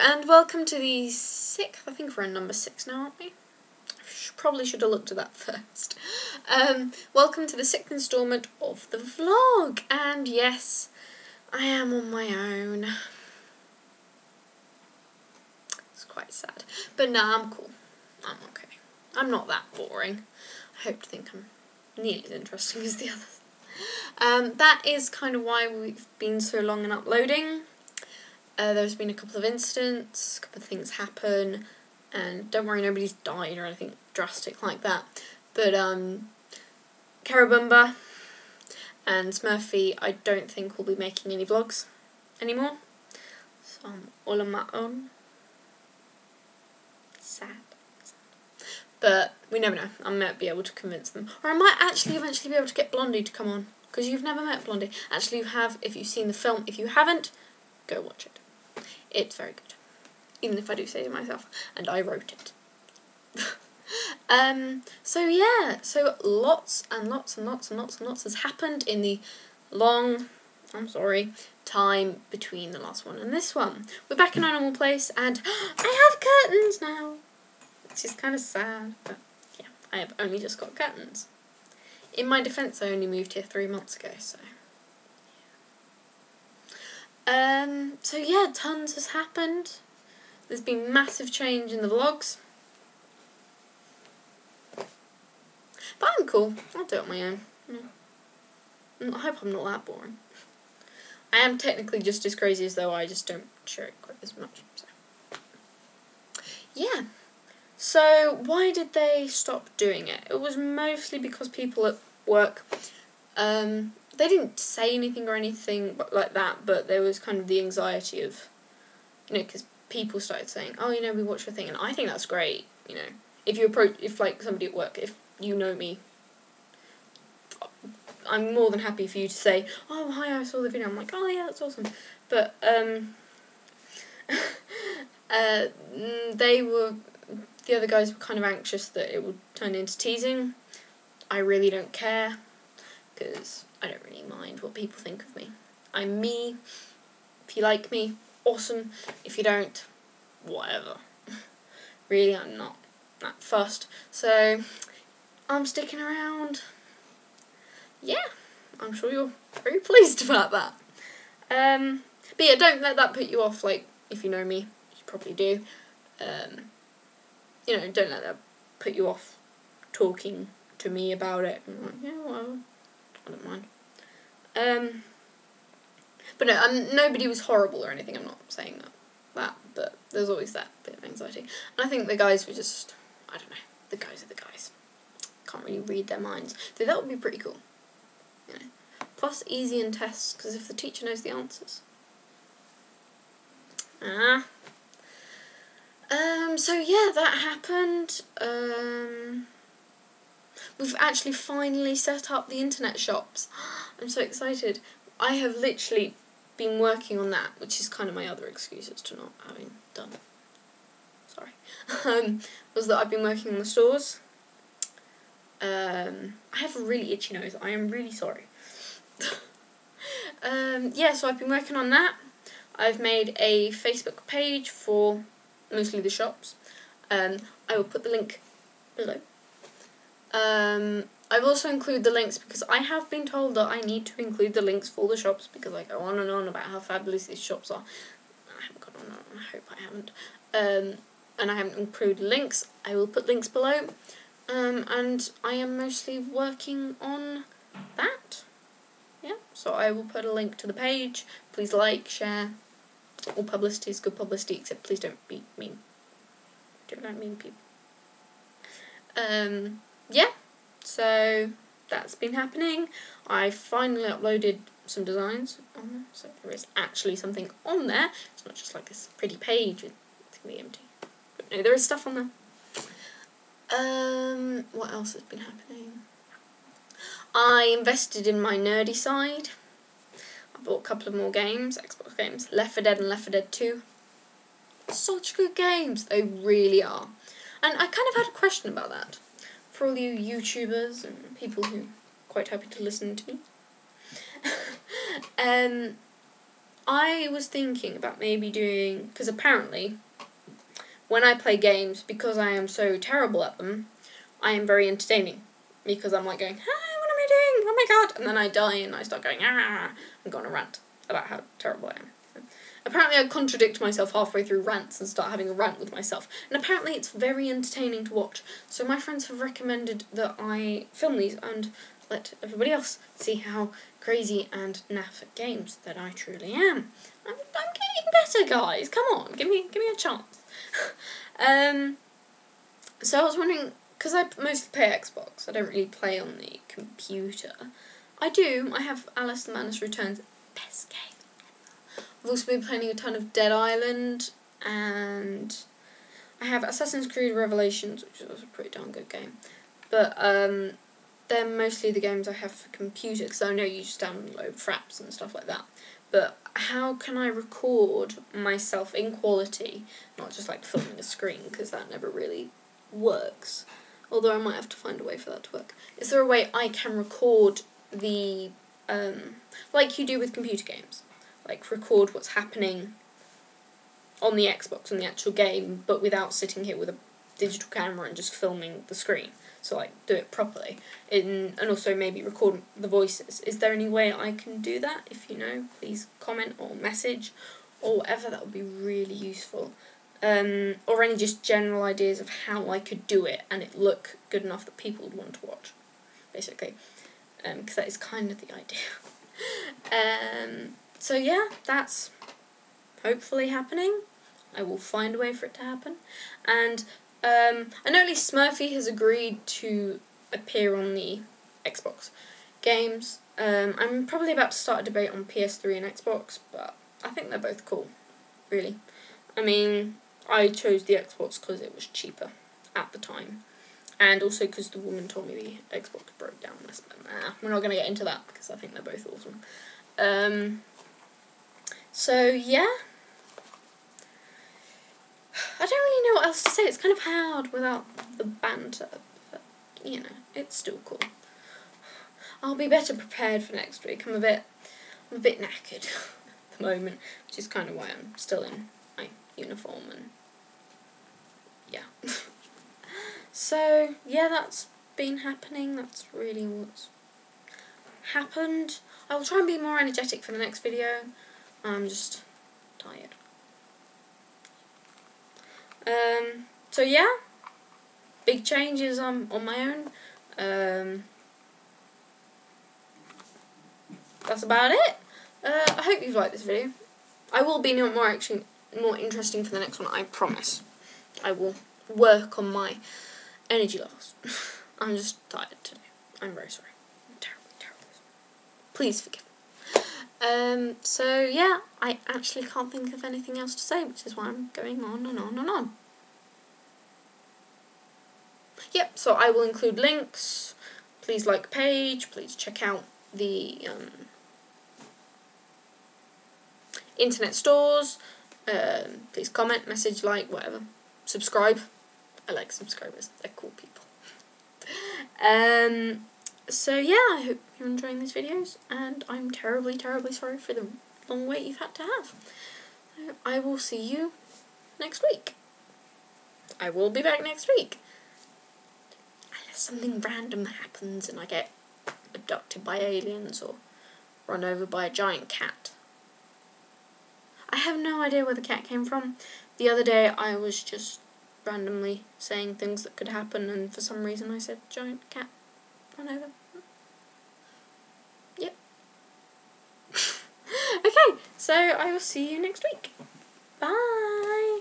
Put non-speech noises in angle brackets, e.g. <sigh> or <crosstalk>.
and welcome to the sixth, I think we're in number six now, aren't we? Probably should have looked at that <laughs> first. Um, welcome to the sixth instalment of the vlog, and yes, I am on my own. It's quite sad, but nah, I'm cool. I'm okay. I'm not that boring. I hope to think I'm nearly as interesting as the others. Um, that is kind of why we've been so long in uploading. Uh, there's been a couple of incidents, a couple of things happen, and don't worry, nobody's died or anything drastic like that. But um, and Smurfy, I don't think will be making any vlogs anymore. So I'm all on my own. Sad. But we never know. I might be able to convince them. Or I might actually eventually be able to get Blondie to come on. Because you've never met Blondie. Actually, you have if you've seen the film. If you haven't, go watch it. It's very good. Even if I do say it myself. And I wrote it. <laughs> um, so yeah, so lots and lots and lots and lots and lots has happened in the long, I'm sorry, time between the last one and this one. We're back in our normal place and <gasps> I have curtains now. Which is kind of sad, but yeah, I have only just got curtains. In my defence, I only moved here three months ago, so um, so yeah, tons has happened. There's been massive change in the vlogs. But I'm cool. I'll do it on my own. I hope I'm not that boring. I am technically just as crazy as though I just don't share it quite as much. So. Yeah. So why did they stop doing it? It was mostly because people at work um, they didn't say anything or anything like that, but there was kind of the anxiety of, you know, because people started saying, "Oh, you know, we watch your thing," and I think that's great. You know, if you approach, if like somebody at work, if you know me, I'm more than happy for you to say, "Oh, hi, I saw the video." I'm like, "Oh, yeah, that's awesome," but um, <laughs> uh, mm, they were the other guys were kind of anxious that it would turn into teasing. I really don't care because I don't really mind what people think of me. I'm me. If you like me, awesome. If you don't, whatever. <laughs> really, I'm not that fussed. So, I'm sticking around. Yeah, I'm sure you're very <laughs> pleased about that. Um, but yeah, don't let that put you off. Like, if you know me, you probably do. Um, you know, don't let that put you off talking to me about it. Like, yeah, well, I don't mind. Um, but no, um, nobody was horrible or anything. I'm not saying that, that, but there's always that bit of anxiety. And I think the guys were just, I don't know, the guys are the guys. Can't really read their minds. So that would be pretty cool. You know. Plus easy in tests, because if the teacher knows the answers. Ah. Um, so yeah, that happened. Um, We've actually finally set up the internet shops. <gasps> I'm so excited. I have literally been working on that, which is kind of my other excuses to not having done. Sorry. <laughs> um, was that I've been working on the stores. Um, I have a really itchy nose. I am really sorry. <laughs> um, yeah, so I've been working on that. I've made a Facebook page for mostly the shops. Um, I will put the link below. Um, I've also included the links because I have been told that I need to include the links for the shops because I go on and on about how fabulous these shops are. I haven't and on, I hope I haven't. Um, and I haven't included links. I will put links below. Um, and I am mostly working on that. Yeah, so I will put a link to the page. Please like, share. All publicity is good publicity, except please don't be mean. Don't like mean people. Um, yeah, so that's been happening. I finally uploaded some designs on there, so there is actually something on there. It's not just like this pretty page with it's gonna be empty. But no, there is stuff on there. Um, what else has been happening? I invested in my nerdy side. I bought a couple of more games, Xbox games, Left 4 Dead and Left 4 Dead 2. Such good games, they really are. And I kind of had a question about that for all you YouTubers and people who are quite happy to listen to me. <laughs> um, I was thinking about maybe doing because apparently, when I play games, because I am so terrible at them, I am very entertaining. Because I'm like going, what am I doing? Oh my god! And then I die and I start going, ah, and go on a rant about how terrible I am. Apparently, I contradict myself halfway through rants and start having a rant with myself. And apparently, it's very entertaining to watch. So, my friends have recommended that I film these and let everybody else see how crazy and naff at games that I truly am. I'm, I'm getting better, guys. Come on, give me give me a chance. <laughs> um, so I was wondering, because I mostly play Xbox, I don't really play on the computer. I do. I have Alice the Madness Returns, best game I've also been playing a ton of Dead Island, and I have Assassin's Creed Revelations, which is also a pretty darn good game. But um, they're mostly the games I have for computer, because I know you just download fraps and stuff like that. But how can I record myself in quality, not just like filming a screen, because that never really works. Although I might have to find a way for that to work. Is there a way I can record the, um, like you do with computer games? Like record what's happening on the Xbox on the actual game, but without sitting here with a digital camera and just filming the screen. So like do it properly, in and also maybe record the voices. Is there any way I can do that? If you know, please comment or message, or whatever. That would be really useful. Um, or any just general ideas of how I could do it and it look good enough that people would want to watch, basically, because um, that is kind of the <laughs> idea. um, so yeah, that's hopefully happening. I will find a way for it to happen. And um, I know at least Smurfy has agreed to appear on the Xbox games. Um, I'm probably about to start a debate on PS3 and Xbox, but I think they're both cool, really. I mean, I chose the Xbox because it was cheaper at the time. And also because the woman told me the Xbox broke down. Nah, we're not going to get into that because I think they're both awesome. Um, so, yeah. I don't really know what else to say. It's kind of hard without the banter. But, you know, it's still cool. I'll be better prepared for next week. I'm a bit, I'm a bit knackered <laughs> at the moment, which is kind of why I'm still in my uniform and yeah. <laughs> so yeah, that's been happening. That's really what's happened. I will try and be more energetic for the next video. I'm just tired. Um, so yeah, big changes on, on my own. Um, that's about it. Uh, I hope you've liked this video. I will be more actually more interesting for the next one. I promise. I will work on my energy levels. <laughs> I'm just tired today. I'm very sorry. I'm terribly, terribly sorry. Please forgive um, so yeah, I actually can't think of anything else to say, which is why I'm going on and on and on. Yep, so I will include links. Please like page, please check out the um, internet stores. Um, please comment, message, like, whatever. Subscribe. I like subscribers. They're cool people. <laughs> um, so yeah, I hope you're enjoying these videos, and I'm terribly, terribly sorry for the long wait you've had to have. I will see you next week. I will be back next week. Unless something random happens and I get abducted by aliens or run over by a giant cat. I have no idea where the cat came from. The other day I was just randomly saying things that could happen and for some reason I said giant cat run over. Yep. Okay, so I will see you next week. Bye.